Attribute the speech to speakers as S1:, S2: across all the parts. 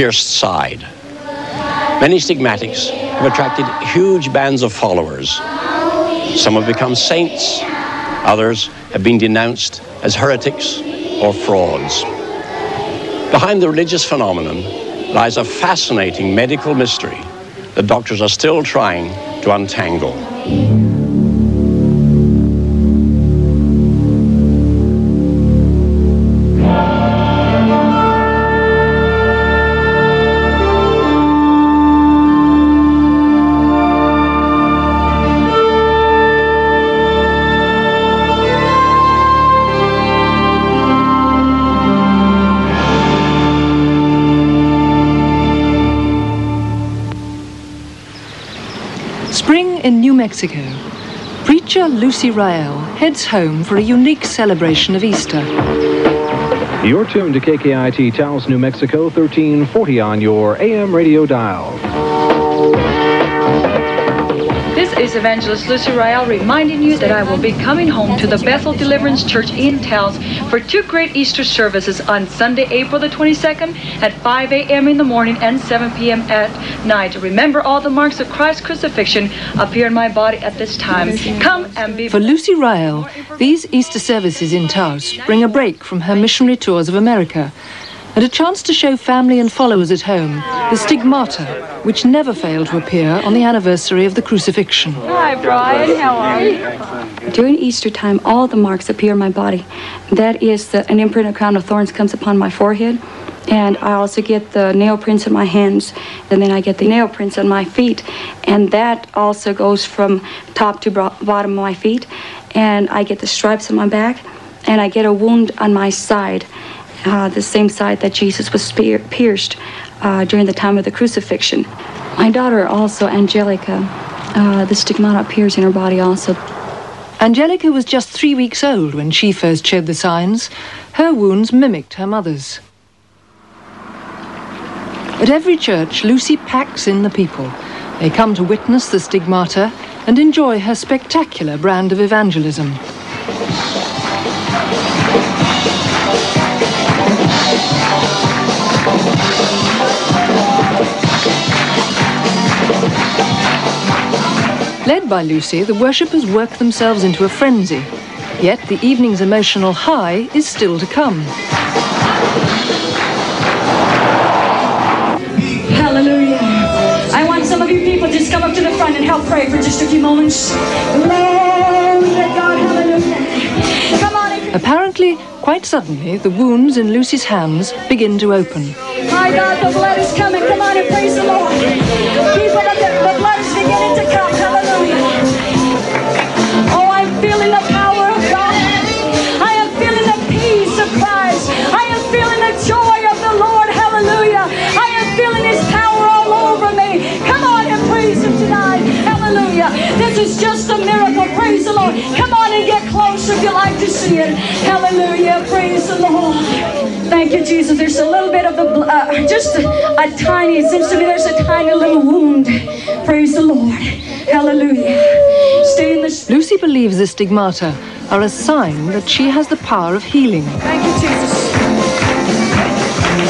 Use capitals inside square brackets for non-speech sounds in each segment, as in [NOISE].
S1: pierced side. Many stigmatics have attracted huge bands of followers. Some have become saints, others have been denounced as heretics or frauds. Behind the religious phenomenon lies a fascinating medical mystery that doctors are still trying to untangle.
S2: In New Mexico. Preacher Lucy Rael heads home for a unique celebration of Easter.
S3: You're tuned to KKIT Taos, New Mexico, 1340 on your AM radio dial.
S4: This is Evangelist Lucy Rael reminding you that I will be coming home to the Bethel Deliverance Church in Taos for two great Easter services on Sunday, April the 22nd at 5 a.m. in the morning and 7 p.m. at night. Remember, all the marks of Christ's crucifixion appear in my body at this time. Come and be
S2: For Lucy Rael, these Easter services in Taos bring a break from her missionary tours of America and a chance to show family and followers at home the stigmata which never fail to appear on the anniversary of the crucifixion.
S4: Hi, Brian. How are you?
S5: During Easter time, all the marks appear on my body. That is, the, an imprint of crown of thorns comes upon my forehead, and I also get the nail prints on my hands, and then I get the nail prints on my feet, and that also goes from top to bottom of my feet, and I get the stripes on my back, and I get a wound on my side, uh, the same side that Jesus was pierced uh, during the time of the crucifixion. My daughter also, Angelica, uh, the stigmata appears in her body also.
S2: Angelica was just three weeks old when she first showed the signs. Her wounds mimicked her mother's. At every church, Lucy packs in the people. They come to witness the stigmata and enjoy her spectacular brand of evangelism. Led by Lucy, the worshippers work themselves into a frenzy. Yet the evening's emotional high is still to come.
S6: Hallelujah. I want some of you people just come up to the front and help pray for just a few moments. Glory to God. Hallelujah. Come on.
S2: Apparently, quite suddenly, the wounds in Lucy's hands begin to open.
S6: My God, the blood is coming. Come on and praise the Lord. People, the, the blood is beginning to come. Hallelujah. Is just a miracle. Praise the Lord. Come on and get close if you like to see it. Hallelujah. Praise the Lord. Thank you, Jesus. There's a little bit of the, bl- uh, just a, a tiny, it seems to me there's a tiny little wound. Praise the Lord. Hallelujah. Stay in the.
S2: Lucy believes the stigmata are a sign that she has the power of healing.
S6: Thank you, Jesus.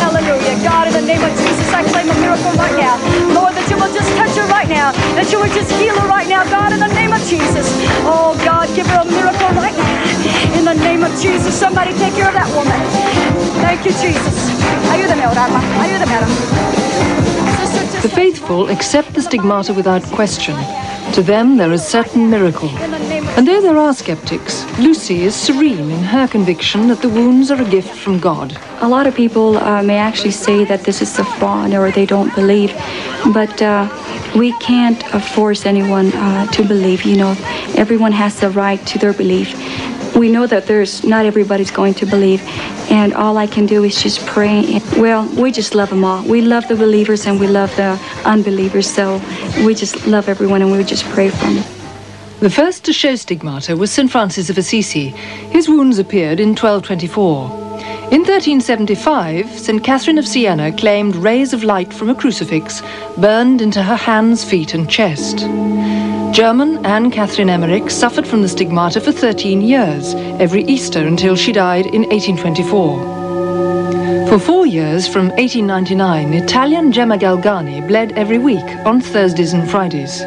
S6: Hallelujah. God, in the name of Jesus, I claim a miracle right now. Lord, that you will just touch her right now. That you will just heal her right now. God, in the name of Jesus. Oh, God, give her a miracle right now. In the name of Jesus, somebody take care of that woman. Thank you, Jesus. Ayúdame a orar. Ayúdame a orar.
S2: The faithful accept the stigmata without question. To them, there is certain miracle. And though there are skeptics, Lucy is serene in her conviction that the wounds are a gift from God.
S5: A lot of people uh, may actually say that this is a fraud or they don't believe, but uh, we can't force anyone uh, to believe. You know, everyone has the right to their belief. We know that there's not everybody's going to believe, and all I can do is just pray. Well, we just love them all. We love the believers and we love the unbelievers, so we just love everyone and we just pray for them.
S2: The first to show stigmata was St. Francis of Assisi. His wounds appeared in 1224. In 1375, St. Catherine of Siena claimed rays of light from a crucifix burned into her hands, feet, and chest. German Anne Catherine Emmerich suffered from the stigmata for 13 years, every Easter until she died in 1824. For four years, from 1899, Italian Gemma Galgani bled every week on Thursdays and Fridays.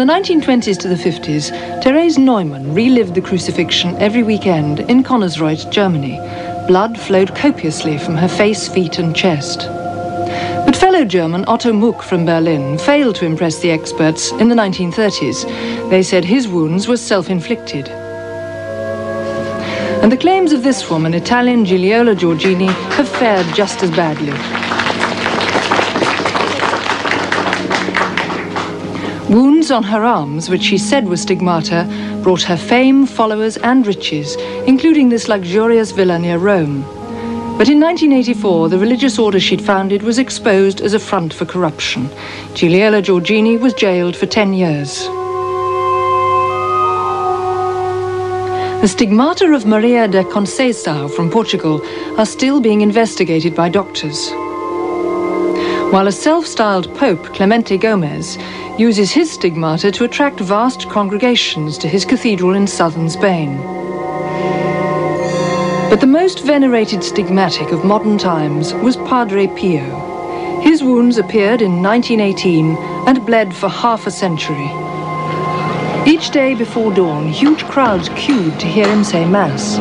S2: The 1920s to the 50s, Therese Neumann relived the crucifixion every weekend in Konnersreuth, Germany. Blood flowed copiously from her face, feet and chest. But fellow German Otto Muck from Berlin failed to impress the experts in the 1930s. They said his wounds were self-inflicted. And the claims of this woman, Italian Gigliola Giorgini, have fared just as badly. Wounds on her arms, which she said were stigmata, brought her fame, followers and riches, including this luxurious villa near Rome. But in 1984, the religious order she'd founded was exposed as a front for corruption. Gigliola Giorgini was jailed for 10 years. The stigmata of Maria de Conceição from Portugal are still being investigated by doctors. While a self-styled Pope, Clemente Gomez, uses his stigmata to attract vast congregations to his cathedral in southern Spain. But the most venerated stigmatic of modern times was Padre Pio. His wounds appeared in 1918 and bled for half a century. Each day before dawn, huge crowds queued to hear him say Mass.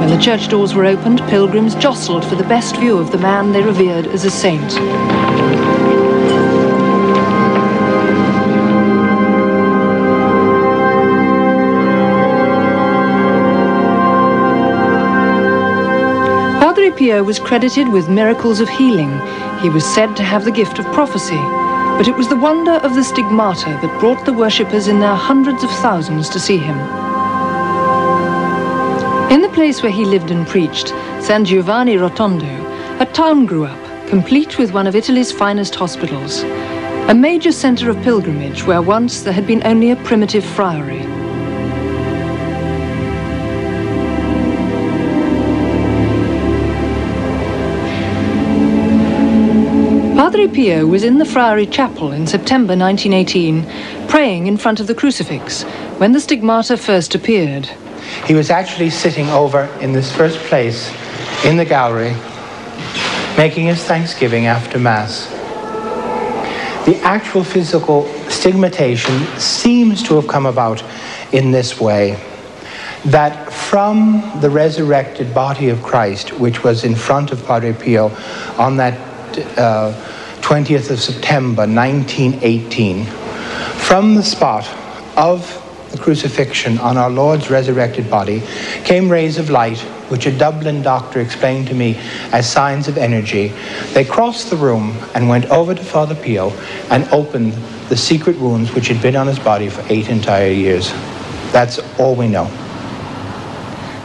S2: When the church doors were opened, pilgrims jostled for the best view of the man they revered as a saint. Padre Pio was credited with miracles of healing. He was said to have the gift of prophecy. But it was the wonder of the stigmata that brought the worshippers in their hundreds of thousands to see him. In the place where he lived and preached, San Giovanni Rotondo, a town grew up, complete with one of Italy's finest hospitals, a major center of pilgrimage where once there had been only a primitive friary. Padre Pio was in the Friary Chapel in September 1918, praying in front of the crucifix, when the stigmata first appeared.
S7: He was actually sitting over in this first place in the gallery, making his thanksgiving after Mass. The actual physical stigmatization seems to have come about in this way that from the resurrected body of Christ, which was in front of Padre Pio on that uh, 20th of September 1918, from the spot of the crucifixion on our Lord's resurrected body came rays of light, which a Dublin doctor explained to me as signs of energy. They crossed the room and went over to Father Pio and opened the secret wounds which had been on his body for eight entire years. That's all we know.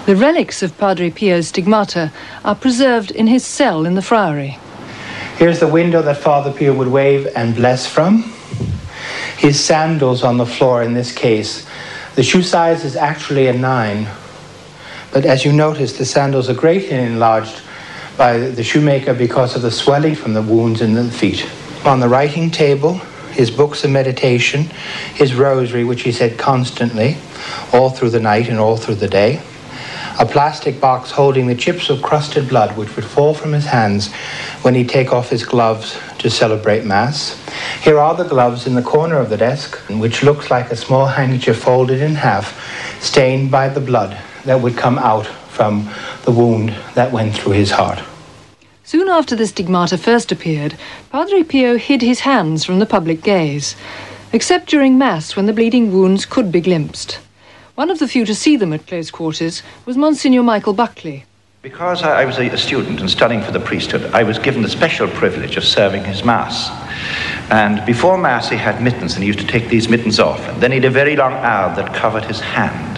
S2: The relics of Padre Pio's stigmata are preserved in his cell in the friary.
S7: Here's the window that Father Pio would wave and bless from. His sandals on the floor in this case. The shoe size is actually a nine. But as you notice, the sandals are greatly enlarged by the shoemaker because of the swelling from the wounds in the feet. On the writing table, his books of meditation, his rosary, which he said constantly, all through the night and all through the day a plastic box holding the chips of crusted blood which would fall from his hands when he'd take off his gloves to celebrate Mass. Here are the gloves in the corner of the desk, which looks like a small handkerchief folded in half, stained by the blood that would come out from the wound that went through his heart.
S2: Soon after the stigmata first appeared, Padre Pio hid his hands from the public gaze, except during Mass when the bleeding wounds could be glimpsed. One of the few to see them at close quarters was Monsignor Michael Buckley.
S8: Because I was a student and studying for the priesthood, I was given the special privilege of serving his Mass. And before Mass, he had mittens, and he used to take these mittens off. And then he had a very long alb that covered his hand.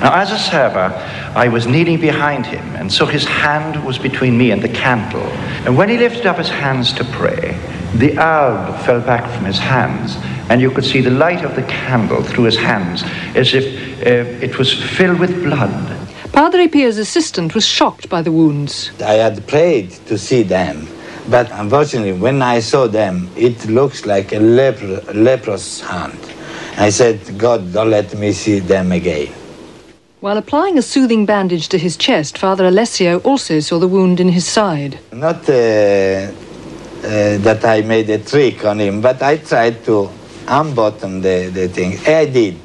S8: Now, as a server, I was kneeling behind him, and so his hand was between me and the candle. And when he lifted up his hands to pray, the alb fell back from his hands, and you could see the light of the candle through his hands as if uh, it was filled with blood.
S2: Padre Pio's assistant was shocked by the wounds.
S9: I had prayed to see them, but unfortunately, when I saw them, it looks like a lepro- leprous hand. I said, God, don't let me see them again.
S2: While applying a soothing bandage to his chest, Father Alessio also saw the wound in his side.
S9: Not uh, uh, that I made a trick on him, but I tried to unbutton the, the thing. I did.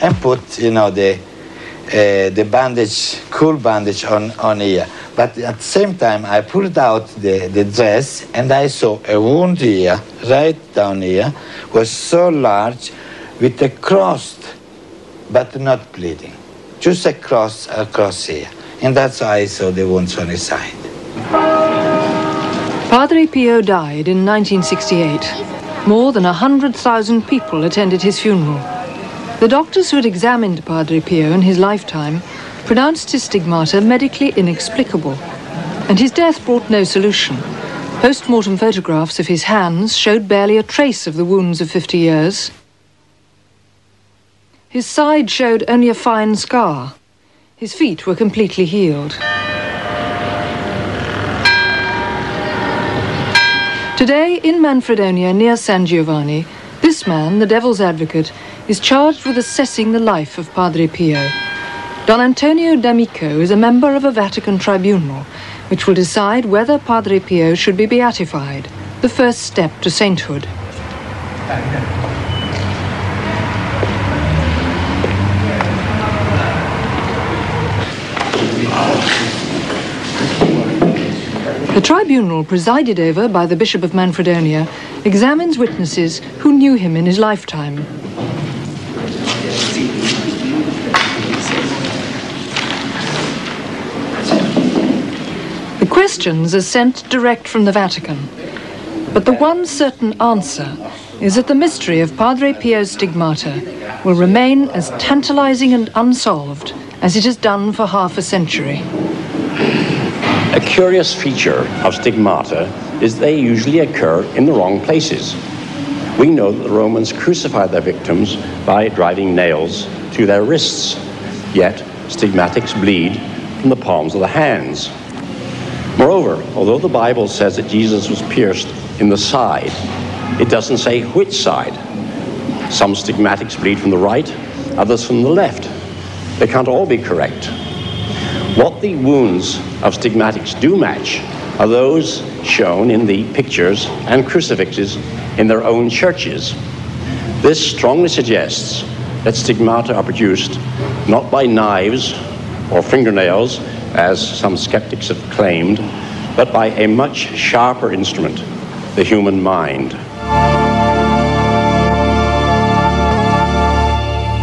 S9: And put, you know, the, uh, the bandage, cool bandage on, on here. But at the same time, I pulled out the, the dress and I saw a wound here, right down here, was so large with a cross, but not bleeding. Just a cross across here. And that's why I saw the wounds on his side.
S2: Padre Pio died in 1968. More than 100,000 people attended his funeral. The doctors who had examined Padre Pio in his lifetime pronounced his stigmata medically inexplicable, and his death brought no solution. Post-mortem photographs of his hands showed barely a trace of the wounds of 50 years. His side showed only a fine scar. His feet were completely healed. Today, in Manfredonia near San Giovanni, this man, the devil's advocate, is charged with assessing the life of Padre Pio. Don Antonio D'Amico is a member of a Vatican tribunal, which will decide whether Padre Pio should be beatified, the first step to sainthood. The tribunal, presided over by the Bishop of Manfredonia, examines witnesses who knew him in his lifetime. The questions are sent direct from the Vatican. But the one certain answer is that the mystery of Padre Pio's stigmata will remain as tantalizing and unsolved as it has done for half a century.
S1: A curious feature of stigmata is they usually occur in the wrong places. We know that the Romans crucified their victims by driving nails to their wrists, yet stigmatics bleed from the palms of the hands. Moreover, although the Bible says that Jesus was pierced in the side, it doesn't say which side. Some stigmatics bleed from the right, others from the left. They can't all be correct. What the wounds of stigmatics do match are those shown in the pictures and crucifixes in their own churches. This strongly suggests that stigmata are produced not by knives or fingernails, as some skeptics have claimed, but by a much sharper instrument, the human mind.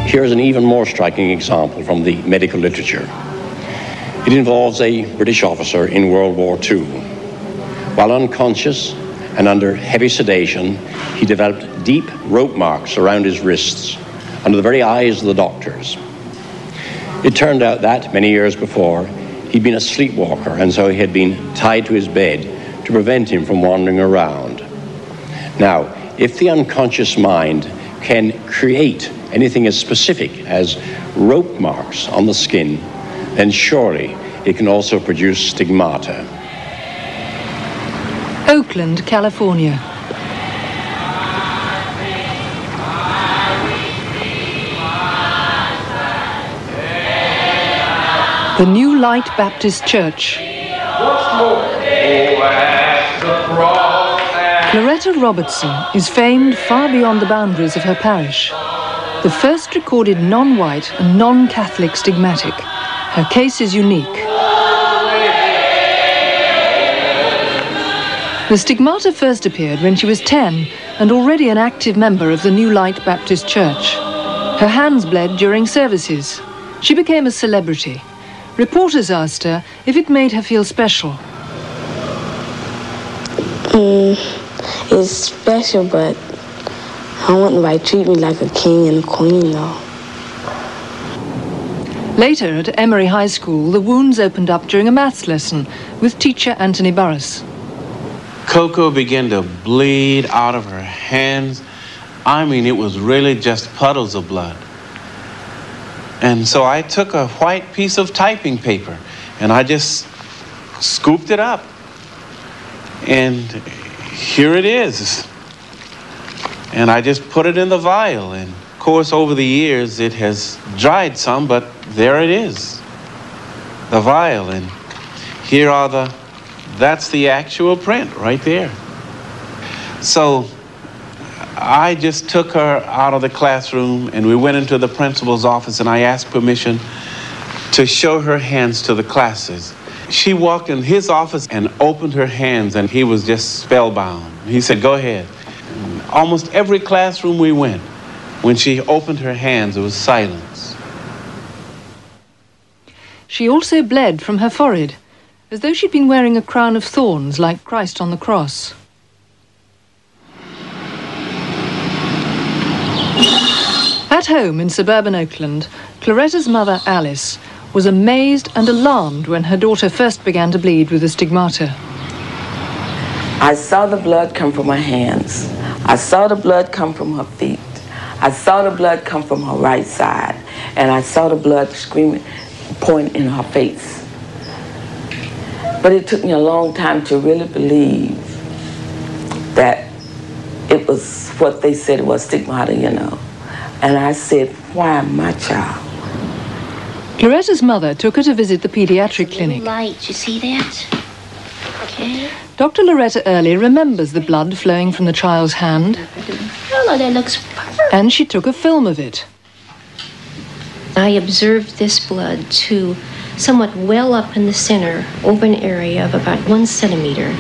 S1: Here's an even more striking example from the medical literature. It involves a British officer in World War II. While unconscious and under heavy sedation, he developed deep rope marks around his wrists under the very eyes of the doctors. It turned out that, many years before, he'd been a sleepwalker, and so he had been tied to his bed to prevent him from wandering around. Now, if the unconscious mind can create anything as specific as rope marks on the skin, then surely it can also produce stigmata.
S2: Oakland, California. The New Light Baptist Church. Loretta Robertson is famed far beyond the boundaries of her parish. The first recorded non-white and non-Catholic stigmatic. Her case is unique. The stigmata first appeared when she was 10 and already an active member of the New Light Baptist Church. Her hands bled during services. She became a celebrity. Reporters asked her if it made her feel special.
S10: Mm, it's special, but I want nobody to treat me like a king and a queen, though.
S2: Later at Emery High School, the wounds opened up during a maths lesson with teacher Anthony Burris.
S11: Coco began to bleed out of her hands. I mean, it was really just puddles of blood. And so I took a white piece of typing paper and I just scooped it up. And here it is. And I just put it in the vial. And of course, over the years, it has dried some, but there it is, the vial. And here are the, that's the actual print right there. So I just took her out of the classroom and we went into the principal's office and I asked permission to show her hands to the classes. She walked in his office and opened her hands and he was just spellbound. He said, go ahead. Almost every classroom we went, when she opened her hands, it was silence.
S2: She also bled from her forehead, as though she'd been wearing a crown of thorns like Christ on the cross. At home in suburban Oakland, Claretta's mother, Alice, was amazed and alarmed when her daughter first began to bleed with the stigmata.
S12: I saw the blood come from her hands. I saw the blood come from her feet. I saw the blood come from her right side. And I saw the blood screaming, pouring in her face. But it took me a long time to really believe that it was what they said it was stigmata, you know. And I said, why my child?
S2: Loretta's mother took her to visit the pediatric clinic.
S13: Light, you see that? Okay.
S2: Dr. Loretta Early remembers the blood flowing from the child's hand,
S13: Oh, that looks perfect.
S2: and she took a film of it.
S13: I observed this blood to somewhat well up in the center, open area of about one centimeter,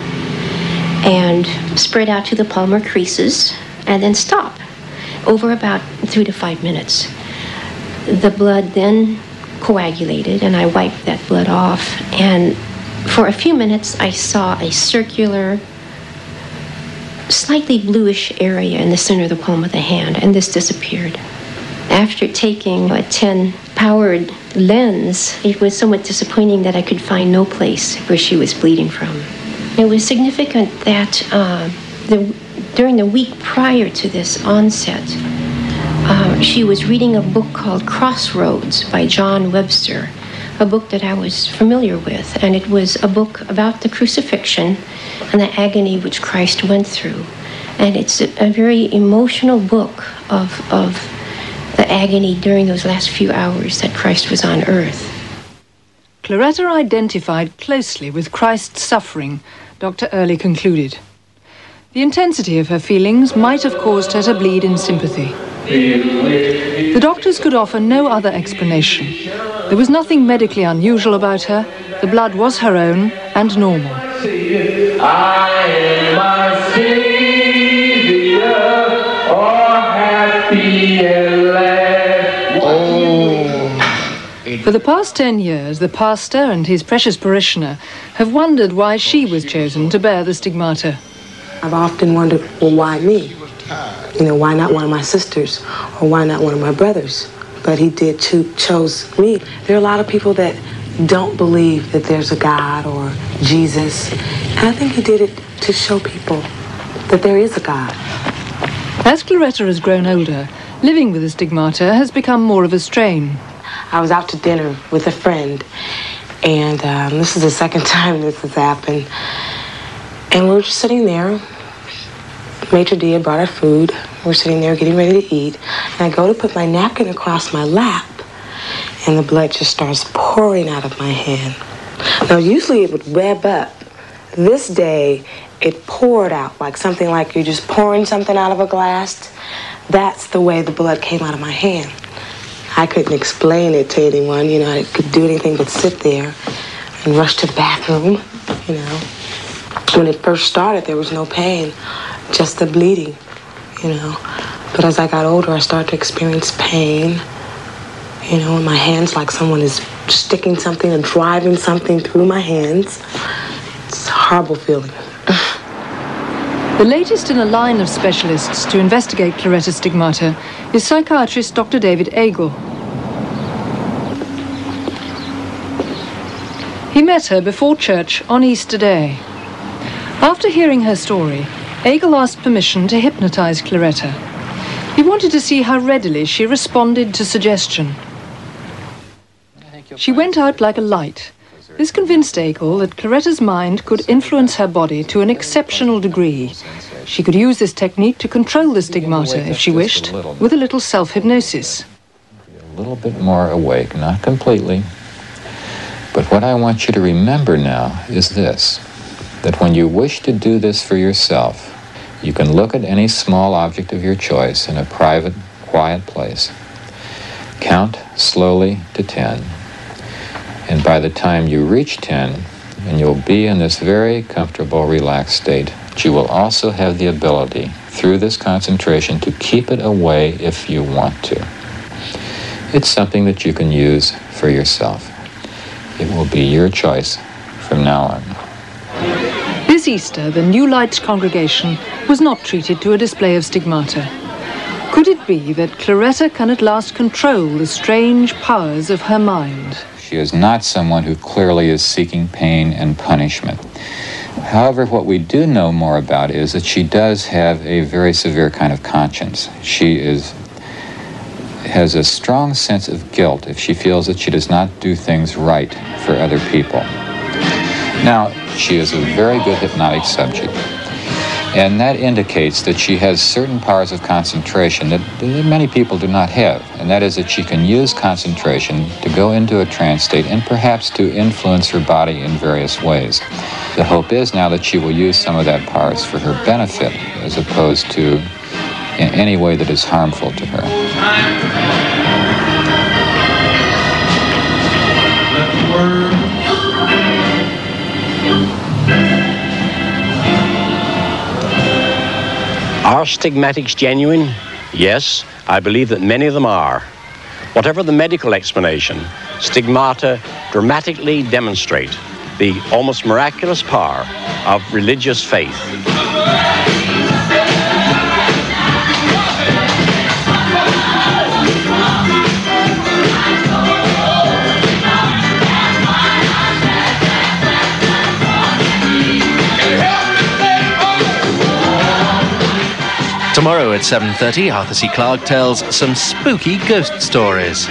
S13: and spread out to the palmar creases, and then stop over about three to five minutes. The blood then coagulated, and I wiped that blood off, and for a few minutes I saw a circular, slightly bluish area in the center of the palm of the hand, and this disappeared. After taking a 10 powered lens, it was somewhat disappointing that I could find no place where she was bleeding from. It was significant that uh, the, during the week prior to this onset, uh, she was reading a book called Crossroads by John Webster, a book that I was familiar with, and it was a book about the crucifixion and the agony which Christ went through. And it's a, a very emotional book of, of the agony during those last few hours that Christ was on earth.
S2: Claretta identified closely with Christ's suffering, Dr. Early concluded. The intensity of her feelings might have caused her to bleed in sympathy. The doctors could offer no other explanation. There was nothing medically unusual about her. The blood was her own and normal. The past ten years, the pastor and his precious parishioner have wondered why she was chosen to bear the stigmata.
S14: I've often wondered, well, why me? You know, why not one of my sisters or why not one of my brothers? But he did cho- chose me. There are a lot of people that don't believe that there's a God or Jesus. And I think he did it to show people that there is a God.
S2: As Claretta has grown older, living with the stigmata has become more of a strain.
S14: I was out to dinner with a friend, and um, this is the second [LAUGHS] time this has happened. And we were just sitting there. Maitre d' had brought our food. We're sitting there getting ready to eat. And I go to put my napkin across my lap, and the blood just starts pouring out of my hand. Now, usually it would web up. This day, it poured out like something like you're just pouring something out of a glass. That's the way the blood came out of my hand. I couldn't explain it to anyone, you know, I could do anything but sit there and rush to the bathroom, you know. When it first started, there was no pain, just the bleeding, you know. But as I got older, I started to experience pain, you know, in my hands like someone is sticking something and driving something through my hands. It's a horrible feeling.
S2: The latest in a line of specialists to investigate Claretta stigmata is psychiatrist Dr. David Agle. He met her before church on Easter Day. After hearing her story, Agle asked permission to hypnotize Claretta. He wanted to see how readily she responded to suggestion. She went out like a light. This convinced Agle that Claretta's mind could influence her body to an exceptional degree. She could use this technique to control the stigmata if she wished, with a little self-hypnosis.
S15: A little bit more awake, not completely. But what I want you to remember now is this that when you wish to do this for yourself, you can look at any small object of your choice in a private, quiet place, count slowly to 10, and by the time you reach 10, and you'll be in this very comfortable, relaxed state, but you will also have the ability, through this concentration, to keep it away if you want to. It's something that you can use for yourself. It will be your choice from now on.
S2: This Easter, the New Lights congregation was not treated to a display of stigmata. Could it be that Claretta can at last control the strange powers of her mind?
S15: Is not someone who clearly is seeking pain and punishment. However, what we do know more about is that she does have a very severe kind of conscience. She is has a strong sense of guilt if she feels that she does not do things right for other people. Now, she is a very good hypnotic subject. And that indicates that she has certain powers of concentration that, that many people do not have. And that is that she can use concentration to go into a trance state and perhaps to influence her body in various ways. The hope is now that she will use some of that powers for her benefit as opposed to in any way that is harmful to her.
S1: Are stigmatics genuine? Yes, I believe that many of them are. Whatever the medical explanation, stigmata dramatically demonstrate the almost miraculous power of religious faith.
S16: Tomorrow at 7.30, Arthur C. Clarke tells some spooky ghost stories.